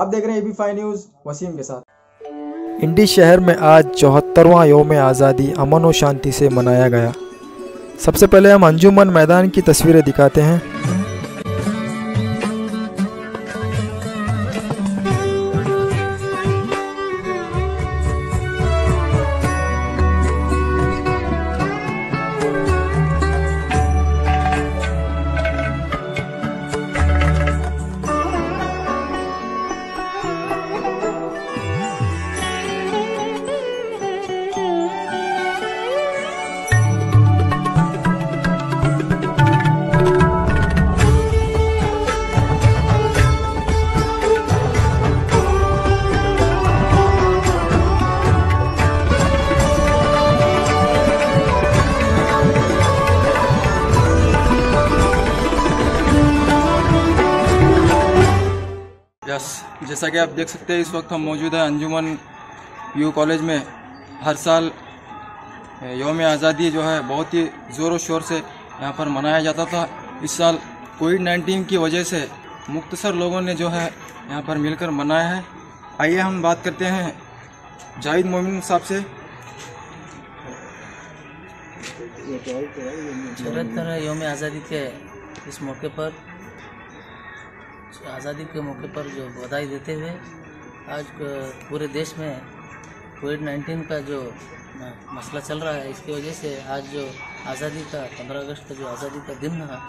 आप देख रहे हैं एबी फाइव न्यूज़ वसीम के साथ। इंडी शहर में आज चौहत्तरवा योम आज़ादी अमन और शांति से मनाया गया। सबसे पहले हम अंजुमन मैदान की तस्वीरें दिखाते हैं। यस, जैसा कि आप देख सकते हैं, इस वक्त हम मौजूद हैं अंजुमन यू कॉलेज में। हर साल योम आज़ादी जो है, बहुत ही ज़ोरों शोर से यहाँ पर मनाया जाता था। इस साल कोविड नाइन्टीन की वजह से मुख्तसर लोगों ने जो है यहाँ पर मिलकर मनाया है। आइए हम बात करते हैं जाहिद मोमिन साहब से। चौहत्तर योम आज़ादी के इस मौके पर आज़ादी के मौके पर जो बधाई देते हुए आज पूरे देश में कोविड नाइन्टीन का जो मसला चल रहा है, इसकी वजह से आज जो आज़ादी का, पंद्रह अगस्त का जो आज़ादी का दिन था,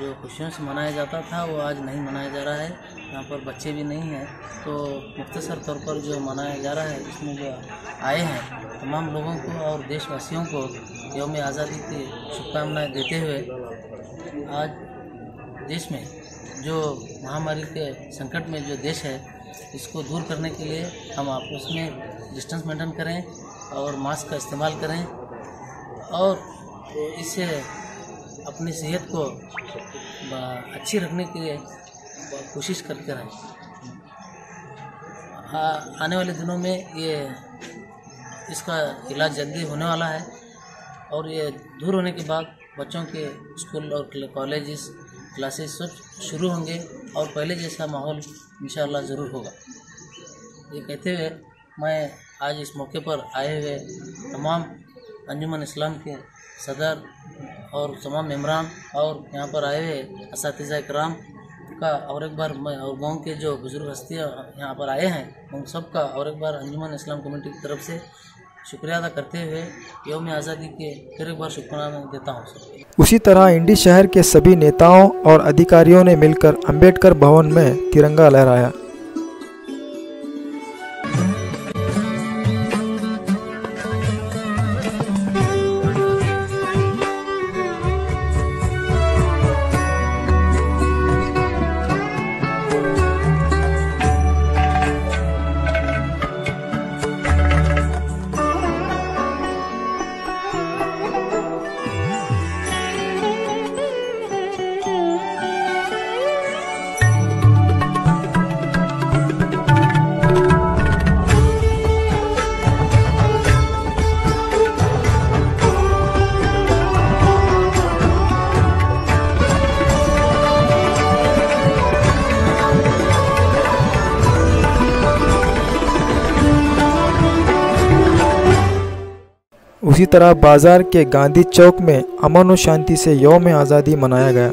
जो खुशियों से मनाया जाता था, वो आज नहीं मनाया जा रहा है। यहाँ पर बच्चे भी नहीं हैं। तो मुख्तसर तौर पर जो मनाया जा रहा है, इसमें जो आए हैं, तमाम लोगों को और देशवासियों को योम आज़ादी की शुभकामनाएँ देते हुए आज देश में जो महामारी के संकट में जो देश है, इसको दूर करने के लिए हम आपस में डिस्टेंस मेंटेन करें और मास्क का इस्तेमाल करें और इससे अपनी सेहत को अच्छी रखने के लिए कोशिश करते रहें। आने वाले दिनों में ये, इसका इलाज जल्दी होने वाला है और ये दूर होने के बाद बच्चों के स्कूल और कॉलेजेस क्लासेस सब शुरू होंगे और पहले जैसा माहौल इंशाल्लाह ज़रूर होगा। ये कहते हुए मैं आज इस मौके पर आए हुए तमाम अंजुमन इस्लाम के सदर और तमाम मेम्बरान और यहाँ पर आए हुए इस कराम का और एक बार मैं और गाँव के जो बुज़ुर्ग हस्तियाँ यहाँ पर आए हैं, उन सब का और एक बार अंजुमन इस्लाम कमेटी की तरफ़ से शुक्रिया अदा करते हुए योम आज़ादी के फिर एक बार शुक्राना देता हूँ उसी तरह इंडी शहर के सभी नेताओं और अधिकारियों ने मिलकर अंबेडकर भवन में तिरंगा लहराया। उसी तरह बाज़ार के गांधी चौक में अमन और शांति से यौम आज़ादी मनाया गया।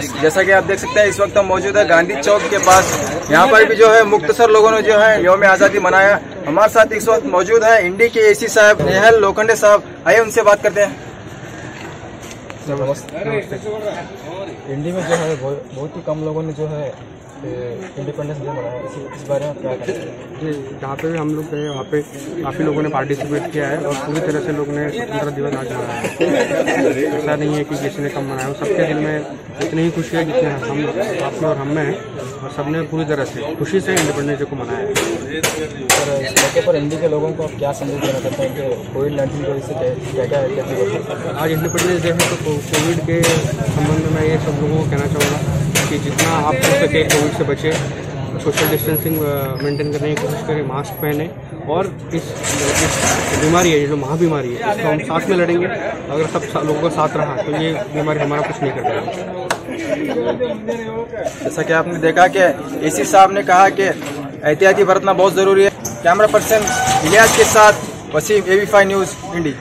जैसा कि आप देख सकते हैं इस वक्त हम मौजूद है गांधी चौक के पास। यहाँ पर भी जो है मुक्तसर लोगों ने जो है योम आज़ादी मनाया। हमारे साथ इस वक्त मौजूद है इंडी के एसी साहब नेहल लोखंडे साहब। आइए उनसे बात करते हैं। इंडी में जो है बहुत ही कम लोगों ने जो है इंडिपेंडेंस डे मनाया इसी इस बारे में क्या करें जी जहाँ पे भी हम लोग गए वहाँ पे काफ़ी लोगों ने पार्टिसिपेट किया है और पूरी तरह से लोग ने स्वतंत्रता दिवस आज मनाया है। ऐसा नहीं है कि किसी ने कम मनाया हो। सबके दिल में इतनी ही खुशी है जितने हम आप में और हम में है और सबने पूरी तरह से खुशी से इंडिपेंडेंस डे को मनाया है। और इस मौके पर हिंदी के लोगों को आप क्या संदेश देना चाहते हैं कि कोविड नाइन्टीन की वजह से क्या क्या कैसे आज इंडिपेंडेंस डे है तो कोविड के संबंध में ये सब लोगों को कहना चाहूँगा कि जितना आप हो सके कोविड से बचे। सोशल डिस्टेंसिंग मेंटेन करने की कोशिश करें, मास्क पहने। और इस बीमारी है, ये जो महाबीमारी है, इसको हम साथ में लड़ेंगे। अगर सब लोगों का साथ रहा तो ये बीमारी हमारा कुछ नहीं कर पाएगी जैसा कि आपने देखा कि एसी साहब ने कहा कि एहतियाती बरतना बहुत ज़रूरी है। कैमरा पर्सन इलियास के साथ वसीम फाइव न्यूज़ इंडी